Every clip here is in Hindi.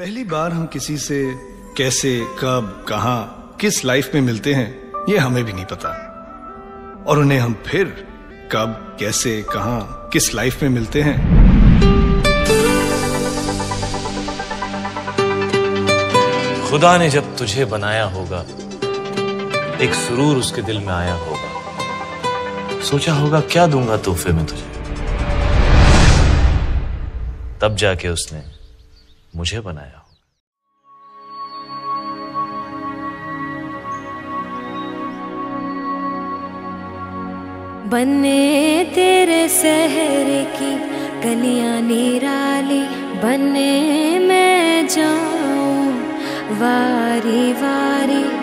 पहली बार हम किसी से कैसे, कब, कहा, किस लाइफ में मिलते हैं, ये हमें भी नहीं पता। और उन्हें हम फिर कब, कैसे, कहा, किस लाइफ में मिलते हैं। खुदा ने जब तुझे बनाया होगा, एक सुरूर उसके दिल में आया होगा। सोचा होगा, क्या दूँगा तोहफे में तुझे? तब जाके उसने मुझे बनाया बने तेरे शहर की गलियाँ निराली बने मैं जाऊँ वारी वारी।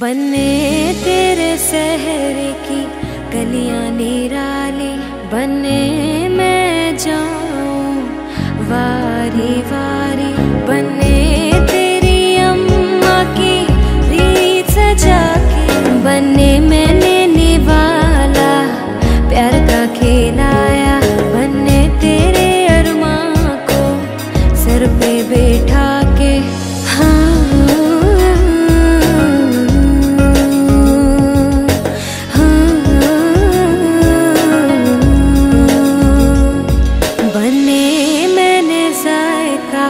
बने तेरे शहर की गलियाँ निराली बने मैं जाऊँ वारी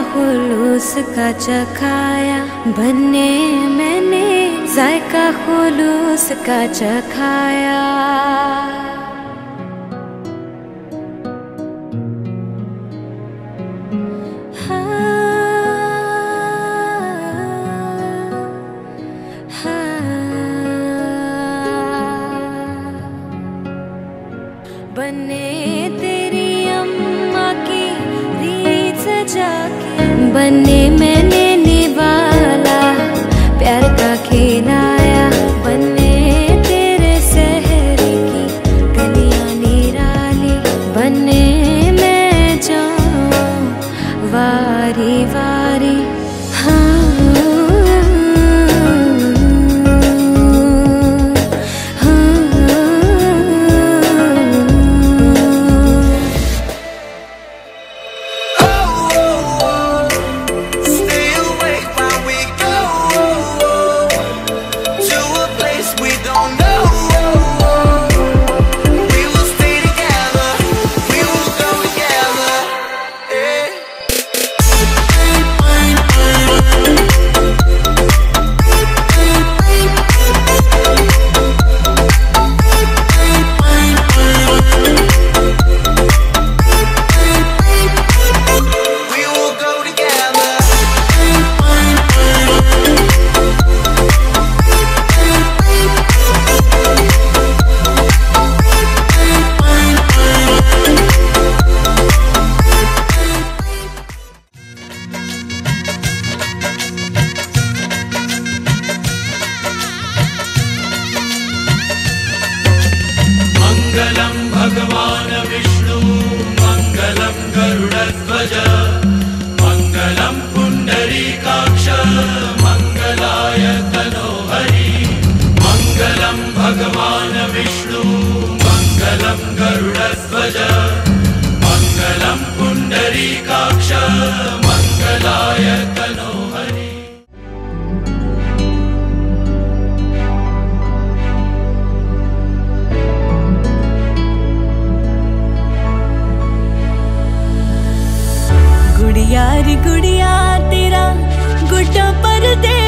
खुलूस का चखाया। बने मैंने जायका खुलूस का चखाया। बने तेरी अम्मा की रीत सजा के बने मैंने निवाला, प्यार का खिलाया बने तेरे शहर की कलिया निराली। बने मैं जाऊँ वारी वारी भगवान् विष्णु मङ्गलं गरुडध्वज मङ्गलं पुण्डरीकाक्ष मङ्गलाय तनोहरि। मङ्गलं भगवान् विष्णु मङ्गलं गरुडध्वज मङ्गलं पुण्डरीकाक्ष मङ्गलाय तनोहरि गुड़िया रे गुड़िया तेरा गुड्डा परदेसिया